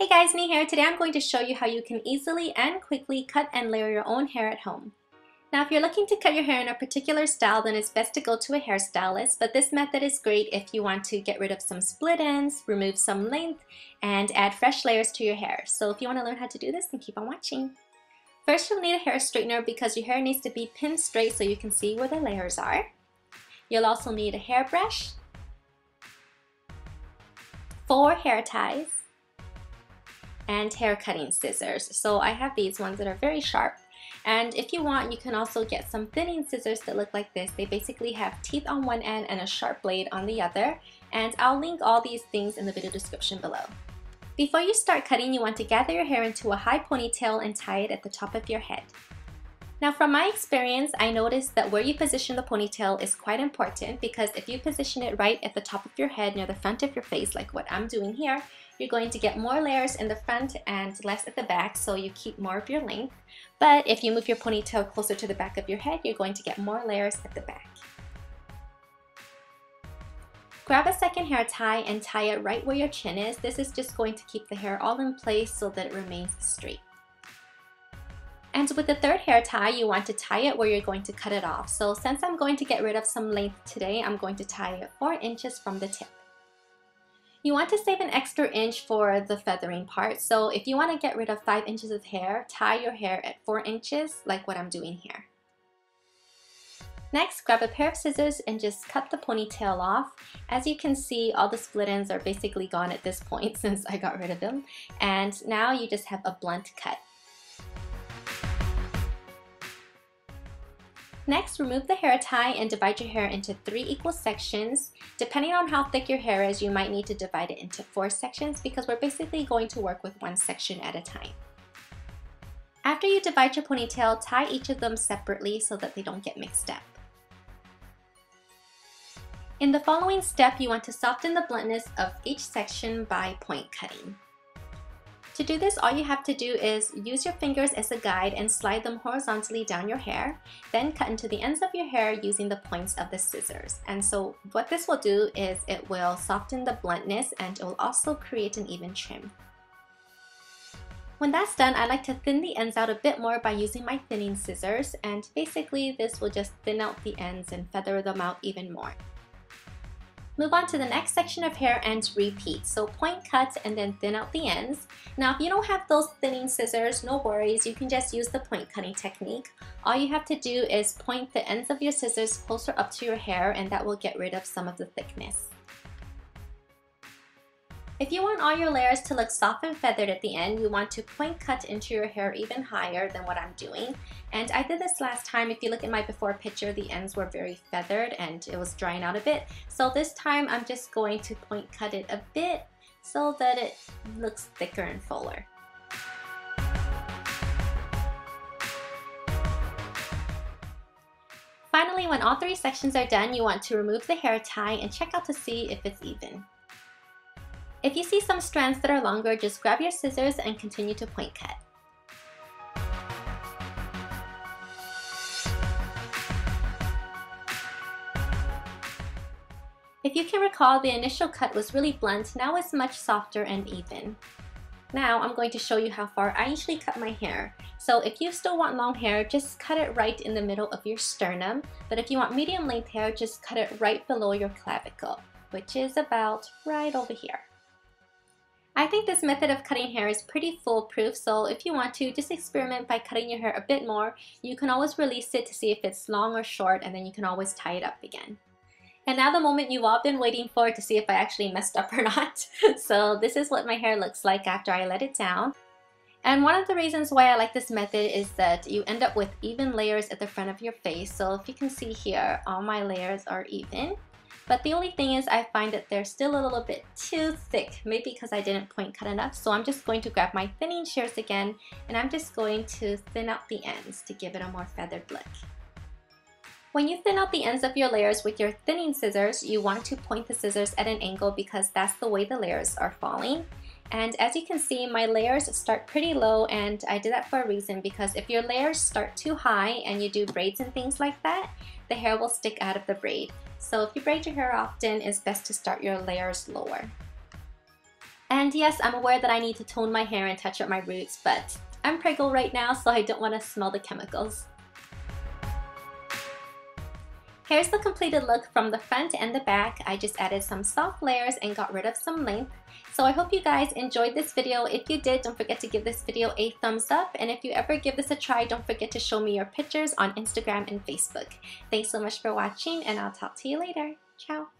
Hey guys, Nee here. Today I'm going to show you how you can easily and quickly cut and layer your own hair at home. Now if you're looking to cut your hair in a particular style then it's best to go to a hairstylist but this method is great if you want to get rid of some split ends, remove some length, and add fresh layers to your hair. So if you want to learn how to do this then keep on watching. First you'll need a hair straightener because your hair needs to be pinned straight so you can see where the layers are. You'll also need a hairbrush, four hair ties, and hair cutting scissors. So I have these ones that are very sharp. And if you want, you can also get some thinning scissors that look like this. They basically have teeth on one end and a sharp blade on the other. And I'll link all these things in the video description below. Before you start cutting, you want to gather your hair into a high ponytail and tie it at the top of your head. Now from my experience, I noticed that where you position the ponytail is quite important because if you position it right at the top of your head near the front of your face like what I'm doing here, you're going to get more layers in the front and less at the back so you keep more of your length. But if you move your ponytail closer to the back of your head, you're going to get more layers at the back. Grab a second hair tie and tie it right where your chin is. This is just going to keep the hair all in place so that it remains straight. And with the third hair tie, you want to tie it where you're going to cut it off. So since I'm going to get rid of some length today, I'm going to tie it 4 inches from the tip. You want to save an extra inch for the feathering part, so if you want to get rid of 5 inches of hair, tie your hair at 4 inches like what I'm doing here. Next, grab a pair of scissors and just cut the ponytail off. As you can see, all the split ends are basically gone at this point since I got rid of them. And now you just have a blunt cut. Next, remove the hair tie and divide your hair into three equal sections. Depending on how thick your hair is, you might need to divide it into four sections because we're basically going to work with one section at a time. After you divide your ponytail, tie each of them separately so that they don't get mixed up. In the following step, you want to soften the bluntness of each section by point cutting. To do this, all you have to do is use your fingers as a guide and slide them horizontally down your hair, then cut into the ends of your hair using the points of the scissors. And so what this will do is it will soften the bluntness and it will also create an even trim. When that's done, I like to thin the ends out a bit more by using my thinning scissors and basically this will just thin out the ends and feather them out even more. Move on to the next section of hair and repeat. So point cut and then thin out the ends. Now if you don't have those thinning scissors, no worries, you can just use the point cutting technique. All you have to do is point the ends of your scissors closer up to your hair and that will get rid of some of the thickness. If you want all your layers to look soft and feathered at the end, you want to point cut into your hair even higher than what I'm doing. And I did this last time. If you look at my before picture, the ends were very feathered and it was drying out a bit. So this time I'm just going to point cut it a bit so that it looks thicker and fuller. Finally, when all three sections are done, you want to remove the hair tie and check out to see if it's even. If you see some strands that are longer, just grab your scissors and continue to point cut. If you can recall, the initial cut was really blunt, now it's much softer and even. Now I'm going to show you how far I usually cut my hair. So if you still want long hair, just cut it right in the middle of your sternum. But if you want medium length hair, just cut it right below your clavicle, which is about right over here. I think this method of cutting hair is pretty foolproof, so if you want to, just experiment by cutting your hair a bit more. You can always release it to see if it's long or short, and then you can always tie it up again. And now the moment you've all been waiting for to see if I actually messed up or not. so this is what my hair looks like after I let it down. And one of the reasons why I like this method is that you end up with even layers at the front of your face. So if you can see here, all my layers are even. But the only thing is I find that they're still a little bit too thick, maybe because I didn't point cut enough. So I'm just going to grab my thinning shears again and I'm just going to thin out the ends to give it a more feathered look. When you thin out the ends of your layers with your thinning scissors, you want to point the scissors at an angle because that's the way the layers are falling. And as you can see, my layers start pretty low and I did that for a reason because if your layers start too high and you do braids and things like that, the hair will stick out of the braid. So if you braid your hair often, it's best to start your layers lower. And yes, I'm aware that I need to tone my hair and touch up my roots, but I'm preggo right now, so I don't want to smell the chemicals. Here's the completed look from the front and the back. I just added some soft layers and got rid of some length. So I hope you guys enjoyed this video. If you did, don't forget to give this video a thumbs up. And if you ever give this a try, don't forget to show me your pictures on Instagram and Facebook. Thanks so much for watching and I'll talk to you later. Ciao!